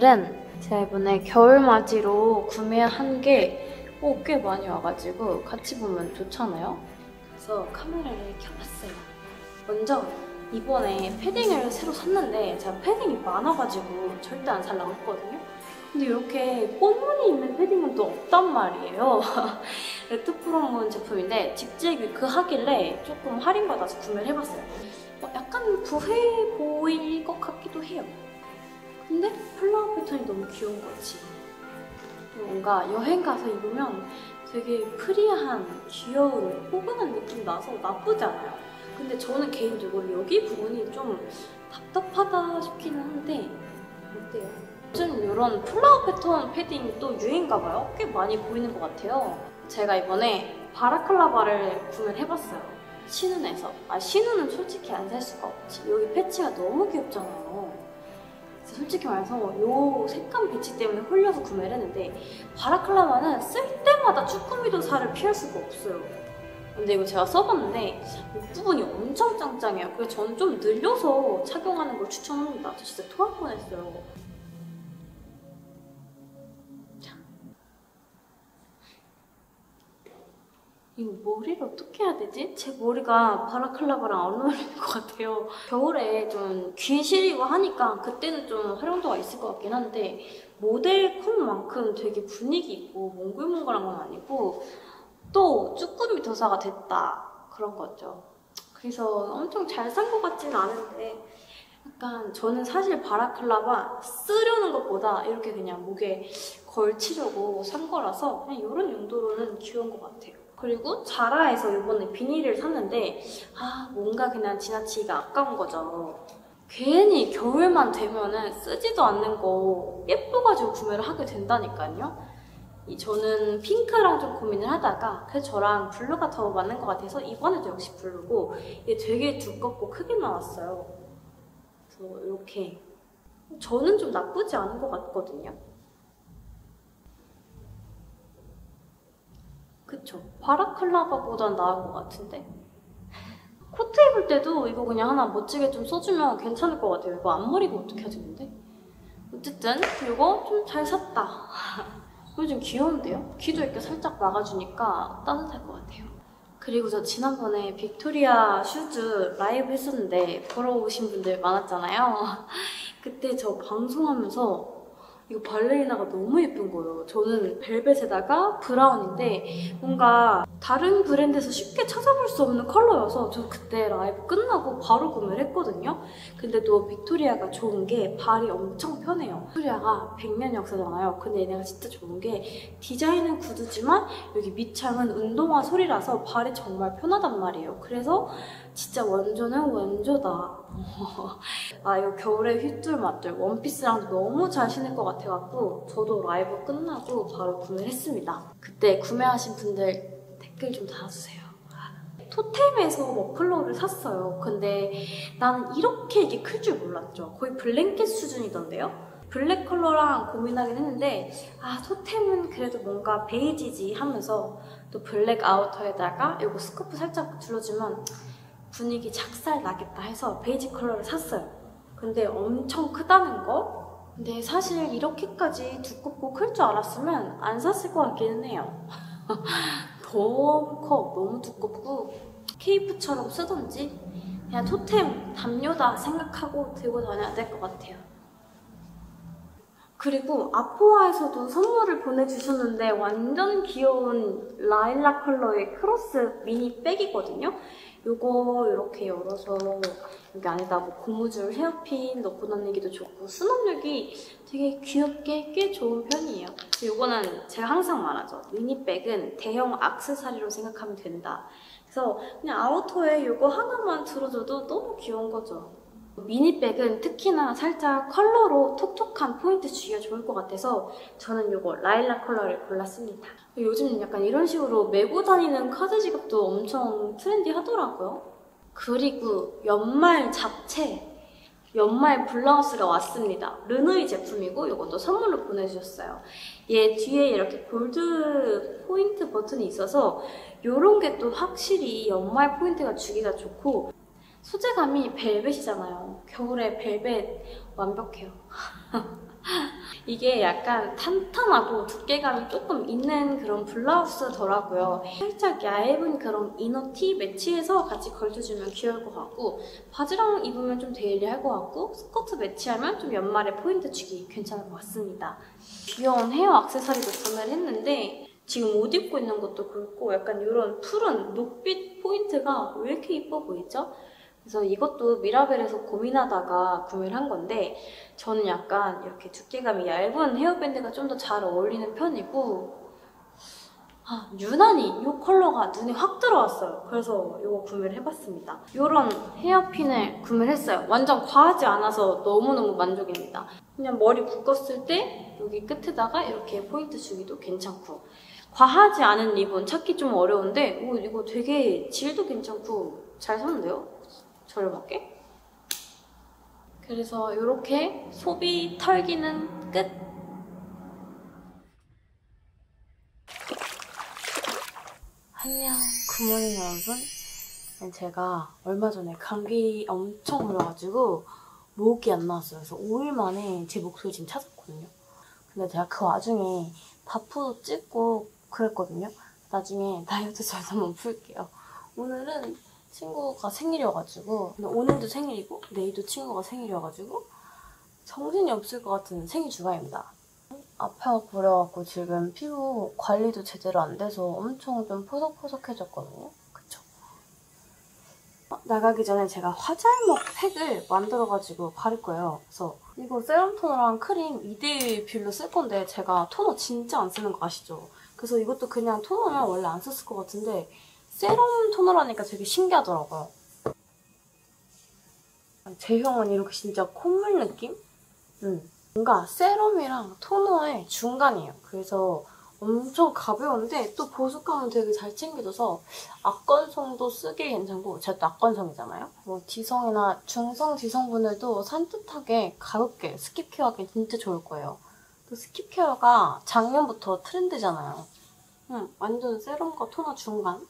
오늘은 제가 이번에 겨울맞이로 구매한 게 어, 꽤 많이 와가지고 같이 보면 좋잖아요. 그래서 카메라를 켜봤어요. 먼저 이번에 패딩을 새로 샀는데 제가 패딩이 많아가지고 절대 안 살라고 했거든요. 근데 이렇게 꽃무늬 있는 패딩은 또 없단 말이에요. 레트프롬은 제품인데 직제기 그 하길래 조금 할인받아서 구매를 해봤어요. 어, 약간 부해 보일 것 같기도 해요. 근데 flower 패턴이 너무 귀여운 거지. 뭔가 여행 가서 입으면 되게 free한, 귀여운, 포근한 느낌 나서 나쁘지 않아요. 근데 저는 개인적으로 여기 부분이 좀 답답하다 싶기는 한데 어때요? 요즘 이런 flower 패턴 패딩 또 유행인가 봐요. 꽤 많이 보이는 것 같아요. 제가 이번에 balaclava를 구매를 해봤어요. 신은에서 아 신은은 솔직히 안 살 수가 없지 여기 패치가 너무 귀엽잖아요 솔직히 말해서 요 색감 배치 때문에 홀려서 구매를 했는데 바라클라바는 쓸 때마다 쭈꾸미도 살을 피할 수가 없어요. 근데 이거 제가 써봤는데 이 부분이 엄청 짱짱해요. 그래서 저는 좀 늘려서 착용하는 걸 추천합니다. 저 진짜 토할 뻔했어요 이거 머리를 어떻게 해야 되지? 제 머리가 바라클라바랑 안 어울리는 것 같아요. 겨울에 좀 귀 시리고 하니까 그때는 좀 활용도가 있을 것 같긴 한데 모델 컷만큼 되게 분위기 있고 몽글몽글한 건 아니고 또 쭈꾸미 도사가 됐다 그런 거죠. 그래서 엄청 잘 산 것 같지는 않은데 약간 저는 사실 바라클라바 쓰려는 것보다 이렇게 그냥 목에 걸치려고 산 거라서 그냥 이런 용도로는 귀여운 것 같아요. 그리고 자라에서 이번에 비닐을 샀는데 아 뭔가 그냥 지나치기가 아까운 거죠. 괜히 겨울만 되면은 쓰지도 않는 거 예뻐가지고 구매를 하게 된다니까요. 이 저는 핑크랑 좀 고민을 하다가 그래서 저랑 블루가 더 맞는 것 같아서 이번에도 역시 블루고 이게 되게 두껍고 크게 나왔어요. 그래서 이렇게 저는 좀 나쁘지 않은 것 같거든요. 그쵸. balaclava보단 나은 것 같은데? 코트 입을 때도 이거 그냥 하나 멋지게 좀 써주면 괜찮을 것 같아요. 이거 앞머리가 어떻게 하지 근데? 어쨌든 이거 좀 잘 샀다. 이거 좀 귀여운데요? 귀도 이렇게 살짝 막아주니까 따뜻할 것 같아요. 그리고 저 지난번에 빅토리아 슈즈 라이브 했었는데 보러 오신 분들 많았잖아요. 그때 저 방송하면서 이거 발레리나가 너무 예쁜 거예요. 저는 벨벳에다가 브라운인데 뭔가 다른 브랜드에서 쉽게 찾아볼 수 없는 컬러여서 저 그때 라이브 끝나고 바로 구매를 했거든요. 근데 또 빅토리아가 좋은 게 발이 엄청 편해요. 빅토리아가 100년 역사잖아요. 근데 얘네가 진짜 좋은 게 디자인은 구두지만 여기 밑창은 운동화 sole이라서 발이 정말 편하단 말이에요. 그래서 진짜 원조는 원조다. 아 이거 겨울에 휘뚤마뚤 원피스랑 너무 잘 신을 것 같아갖고 저도 라이브 끝나고 바로 구매를 했습니다. 그때 구매하신 분들 댓글 좀 달아주세요. 토템에서 머플러를 샀어요. 근데 나는 이렇게 이게 클 줄 몰랐죠. 거의 blanket 수준이던데요? 블랙 컬러랑 고민하긴 했는데 아 토템은 그래도 뭔가 베이지지 하면서 또 블랙 아우터에다가 이거 스카프 살짝 둘러주면 분위기 작살 나겠다 해서 베이지 컬러를 샀어요. 근데 엄청 크다는 거? 근데 사실 이렇게까지 두껍고 클 줄 알았으면 안 샀을 것 같기는 해요. 너무 커, 너무 두껍고 케이프처럼 쓰던지 그냥 토템 담요다 생각하고 들고 다녀야 될 것 같아요. 그리고 아포아에서도 선물을 보내주셨는데 완전 귀여운 라일락 컬러의 크로스 미니 백이거든요. 이거 이렇게 열어서 여기 안에다 뭐 고무줄 헤어핀 넣고 다니기도 좋고 수납력이 되게 귀엽게 꽤 좋은 편이에요. 이거는 제가 항상 말하죠. 미니백은 대형 악세사리로 생각하면 된다. 그래서 그냥 아우터에 이거 하나만 들어줘도 너무 귀여운 거죠. 미니백은 특히나 살짝 컬러로 톡톡한 포인트 주기가 좋을 것 같아서 저는 이거 라일락 컬러를 골랐습니다. 요즘 약간 이런 식으로 메고 다니는 카드 지갑도 엄청 trendy하더라고요. 그리고 연말 잡채, 연말 블라우스가 왔습니다. 르누이 제품이고 이것도 선물로 보내주셨어요. 얘 뒤에 이렇게 골드 포인트 버튼이 있어서 이런 게 또 확실히 연말 포인트가 주기가 좋고 소재감이 벨벳이잖아요. 겨울에 벨벳 완벽해요. 이게 약간 탄탄하고 두께감이 조금 있는 그런 블라우스더라고요. 살짝 얇은 그런 inner티 매치해서 같이 걸쳐주면 귀여울 것 같고 바지랑 입으면 좀 daily할 것 같고 스커트 매치하면 좀 연말에 포인트 주기 괜찮을 것 같습니다. 귀여운 헤어 액세서리도 구매를 했는데 지금 옷 입고 있는 것도 그렇고 약간 이런 푸른 녹빛 포인트가 왜 이렇게 이뻐 보이죠? 그래서 이것도 미라벨에서 고민하다가 구매를 한 건데 저는 약간 이렇게 두께감이 얇은 헤어밴드가 좀 더 잘 어울리는 편이고 아, 유난히 이 컬러가 눈에 확 들어왔어요. 그래서 이거 구매를 해봤습니다. 이런 헤어핀을 구매를 했어요. 완전 과하지 않아서 너무너무 만족입니다. 그냥 머리 묶었을 때 여기 끝에다가 이렇게 포인트 주기도 괜찮고 과하지 않은 리본 찾기 좀 어려운데 오, 이거 되게 질도 괜찮고 잘 샀는데요? 저렴하게. 그래서 이렇게 소비 털기는 끝! 안녕, 굿모닝 여러분. 제가 얼마 전에 감기 엄청 걸려가지고 목이 안 나왔어요. 그래서 5일 만에 제 목소리 지금 찾았거든요. 근데 제가 그 와중에 바프도 찍고 그랬거든요. 나중에 다이어트 잘 한번 풀게요. 오늘은 친구가 생일이어가지고 오늘도 생일이고 내일도 친구가 생일이어가지고 정신이 없을 것 같은 생일 주간입니다. 앞에가 부려갖고 지금 피부 관리도 제대로 안 돼서 엄청 좀 포석포석해졌거든요. 그쵸? 어, 나가기 전에 제가 화잘먹 팩을 만들어가지고 바를 거예요. 그래서 이거 세럼 토너랑 크림 2대1 비율로 쓸 건데 제가 토너 진짜 안 쓰는 거 아시죠? 그래서 이것도 그냥 토너는 원래 안 썼을 것 같은데 세럼 토너라니까 되게 신기하더라고요. 제형은 이렇게 진짜 콧물 느낌? 음. 뭔가 세럼이랑 토너의 중간이에요. 그래서 엄청 가벼운데 또 보습감은 되게 잘 챙겨줘서 악건성도 쓰기 괜찮고 제가 또 악건성이잖아요. 뭐 지성이나 중성 지성분들도 산뜻하게 가볍게 skip care하기 진짜 좋을 거예요. 또 skip care가 작년부터 트렌드잖아요. 응, 완전 세럼과 토너 중간.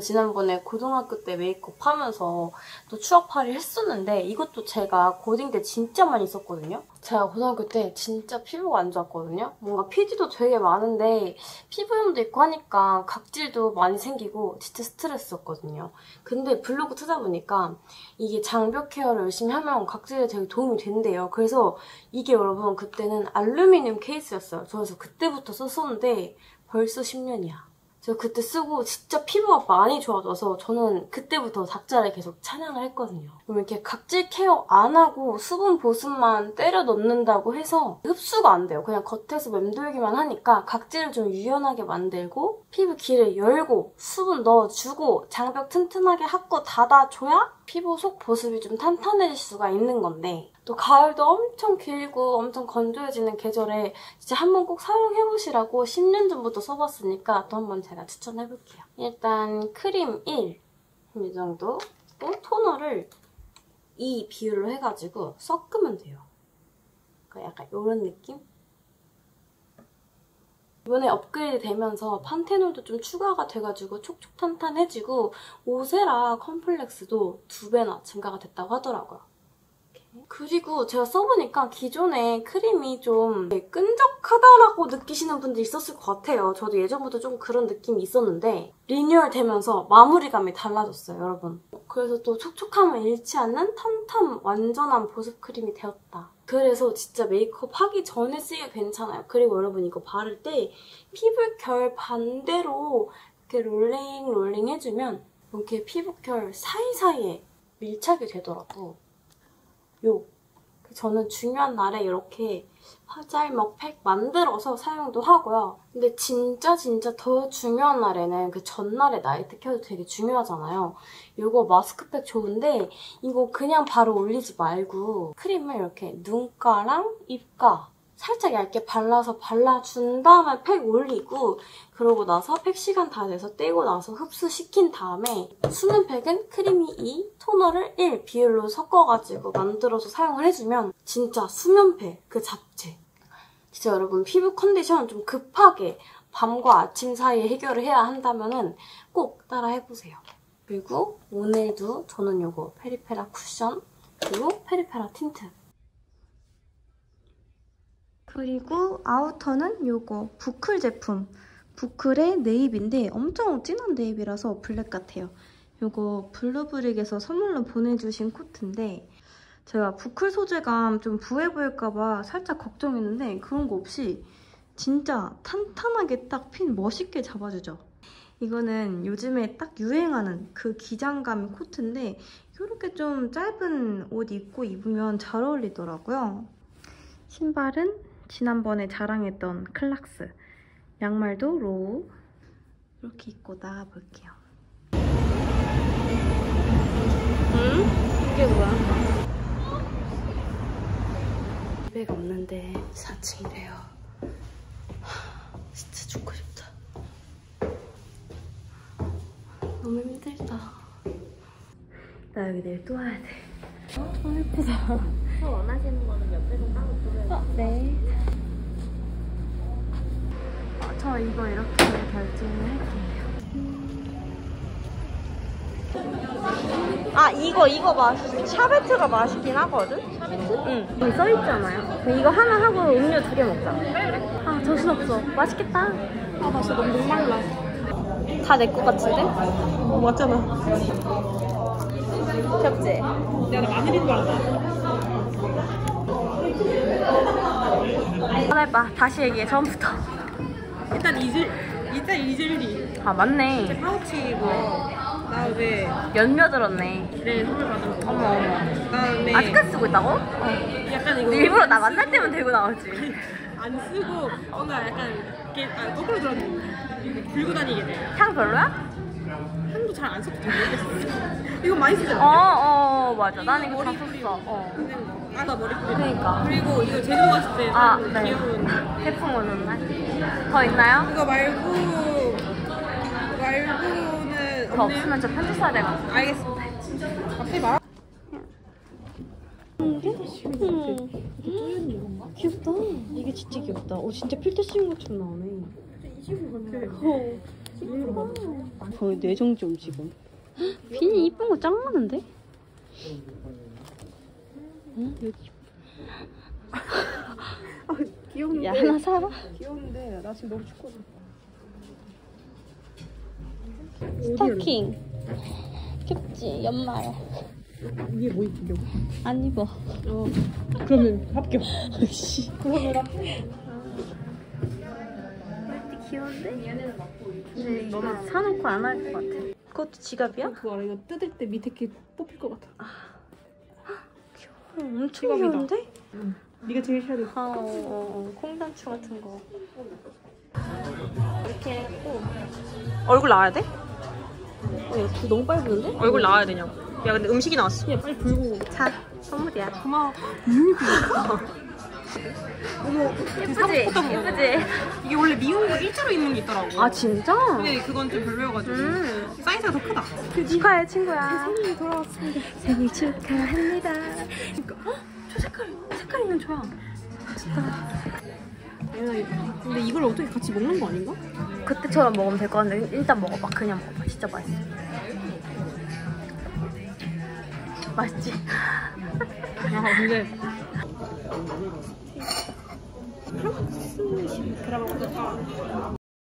지난번에 고등학교 때 메이크업 하면서 또 추억팔이 했었는데 이것도 제가 고딩 때 진짜 많이 썼거든요. 제가 고등학교 때 진짜 피부가 안 좋았거든요. 뭔가 피지도 되게 많은데 피부염도 있고 하니까 각질도 많이 생기고 진짜 스트레스였거든요. 근데 블로그 찾아보니까 이게 장벽 케어를 열심히 하면 각질에 되게 도움이 된대요. 그래서 이게 여러분 그때는 알루미늄 케이스였어요. 그래서 그때부터 썼었는데 벌써 10년이야. 제가 그때 쓰고 진짜 피부가 많이 좋아져서 저는 그때부터 닭자를 계속 찬양을 했거든요. 그럼 이렇게 각질 케어 안 하고 수분 보습만 때려 넣는다고 해서 흡수가 안 돼요. 그냥 겉에서 맴돌기만 하니까 각질을 좀 유연하게 만들고 피부 길을 열고 수분 넣어주고 장벽 튼튼하게 하고 닫아줘야 피부 속 보습이 좀 탄탄해질 수가 있는 건데 또 가을도 엄청 길고 엄청 건조해지는 계절에 진짜 한번 꼭 사용해보시라고 10년 전부터 써봤으니까 또 한번 제가 추천해볼게요. 일단 크림 1, 이 정도 또 토너를 이 비율로 해가지고 섞으면 돼요. 그러니까 약간 이런 느낌? 이번에 업그레이드 되면서 판테놀도 좀 추가가 돼가지고 촉촉탄탄해지고 오세라 컴플렉스도 두 배나 증가가 됐다고 하더라고요. 그리고 제가 써보니까 기존에 크림이 좀 끈적하다라고 느끼시는 분들이 있었을 것 같아요. 저도 예전부터 좀 그런 느낌이 있었는데 리뉴얼 되면서 마무리감이 달라졌어요, 여러분. 그래서 또 촉촉함을 잃지 않는 탄탄 완전한 보습 크림이 되었다. 그래서 진짜 메이크업 하기 전에 쓰기가 괜찮아요. 그리고 여러분 이거 바를 때 피부결 반대로 이렇게 롤링 롤링 해주면 이렇게 피부결 사이사이에 밀착이 되더라고. 요 저는 중요한 날에 이렇게 화잘먹 팩 만들어서 사용도 하고요. 근데 진짜 진짜 더 중요한 날에는 그 전날에 night care도 되게 중요하잖아요. 이거 마스크팩 좋은데 이거 그냥 바로 올리지 말고 크림을 이렇게 눈가랑 입가 살짝 얇게 발라서 발라준 다음에 팩 올리고 그러고 나서 팩 시간 다 돼서 떼고 나서 흡수시킨 다음에 수면 팩은 크림이 2, 토너를 1 비율로 섞어가지고 만들어서 사용을 해주면 진짜 수면 팩 그 잡채 진짜 여러분 피부 컨디션 좀 급하게 밤과 아침 사이에 해결을 해야 한다면 꼭 따라 해보세요. 그리고 오늘도 저는 요거 페리페라 쿠션 그리고 페리페라 틴트 그리고 outer는 요거 boucle 제품. boucle의 navy인데 엄청 진한 navy라서 블랙 같아요. 요거 블루브릭에서 선물로 보내주신 코트인데 제가 boucle 소재감 좀 부해 보일까봐 살짝 걱정했는데 그런 거 없이 진짜 탄탄하게 딱 fit 멋있게 잡아주죠. 이거는 요즘에 딱 유행하는 그 기장감 코트인데 이렇게 좀 짧은 옷 입고 입으면 잘 어울리더라고요. 신발은 지난번에 자랑했던 클락스. 양말도 로우. 이렇게 입고 나가볼게요. 응? 이게 뭐야? 집에가 없는데 4층이래요 진짜 죽고 싶다 너무 힘들다 나 여기 내일 또 와야 돼 어? 너무 예쁘다 더 원하시는 거는 옆에서 따로 보내요. 어, 네. 어, 저 이거 이렇게 결제를 할게요. 아 이거 이거 맛있 샤베트가 맛있긴 하거든? 샤베트? 응. 여기 써있잖아요. 이거 하나 하고 음료 두 개 먹자. 아, 정신없어. 맛있겠다. 아 맛있어 너무 목말라 다 내 것 같은데? 어 맞잖아 귀엽지? 내가 마늘인 줄 알았다 해봐. 다시 얘기해. 처음부터. 일단 이즐 일단 이즐리 아, 맞네. 파우치고 그다음에 연며 들었네. 네 선물 받은 거 어머, 어머. 그다음에 아직까지 쓰고 있다고? 약간 이거 일부러 나 만날 때만 들고 나오지. 안 쓰고 뭔가 약간 이렇게 아, 거꾸로 들었는데 들고 다니게 돼향 별로야? 향도 잘안잘 모르겠어 이거 많이 어, 쓰잖아 어, 맞아. 난 이거 다 썼어. 어. 아나 머리 뿌리 그러니까. 그리고 이거 제주도 갔을 때 아, 산 네. 귀여운 태풍 오는 날? 더 있나요? 이거 말고 말고는 더 없네요. 없으면 저 편지 써야 돼가지고. 알겠습니다 갑자기 말 귀엽다. 이게 진짜 귀엽다. 어, 진짜 필터 씌운 것처럼 나오네. 어. 거의 뇌정 좀 지금. 핀이 이쁜 거 짱 많은데? 응? 여기. 귀여운데 야, 하나 사봐. 귀여운데 나 지금 너무 춥거든 스타킹. 귀엽지? 연말. 위에 뭐 입히려고? 안 입어. 어 그러면 합격 씨. 그러면 합격 귀여운데? 근데 이거 사놓고 안 할 것 같아. 그것도 지갑이야? 그거 알아 이거 뜯을 때 밑에 게 뽑힐 것 같아 어, 엄청 지갑이다. 귀여운데? 네가 제일 싫어하는 아, 어, 어, 어, 콩단추 같은 거. 이렇게 했고. 얼굴 나와야 돼? 어, 야, 불 너무 빨리 부는데? 얼굴 나와야 되냐고 야 근데 음식이 나왔어 야, 빨리 불고. 자, 선물이야. 고마워 예쁘지? 예쁘지? 이게 원래 미운 거 일자로 있는 게 있더라고 아, 진짜? 근데 그건 좀 별로여가지고 음. 사이즈가 더 크다 축하해, 친구야. 생일이 돌아왔습니다 생일 축하합니다. 어? 저 색깔, 색깔 있는 좋아. 근데 이걸 어떻게 같이 먹는 거 아닌가? 그때처럼 먹으면 될 것 같은데 일단 먹어봐. 그냥 먹어봐. 진짜 맛있어. 맛있지? 아 근데 그라마